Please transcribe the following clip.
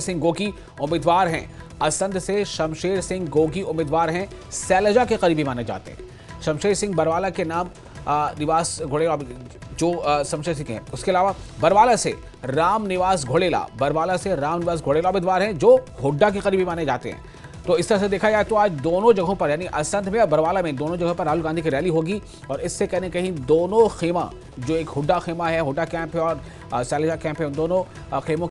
सिंह गोगी उम्मीदवार हैं। असंध से शमशेर सिंह गोगी उम्मीदवार हैं। सैलजा के करीबी माने जाते हैं। शमशेर सिंह बरवाला के नाम निवास घोड़ेला, जो शमशेर सिंह हैं। उसके अलावा बरवाला से राम निवास घोड़ेला, बरवाला से राम निवास घोड़ेला उम्मीदवार हैं, जो हुड्डा के करीबी माने जाते हैं। तो इस तरह से देखा जाए तो आज दोनों जगहों पर, यानी असंध में और बरवाला में, दोनों जगहों पर राहुल गांधी की रैली होगी। और इससे कहीं कहीं दोनों खेमा, जो एक हुड्डा खेमा है, हुड्डा कैंप है और सैलजा कैंप है, उन दोनों खेमों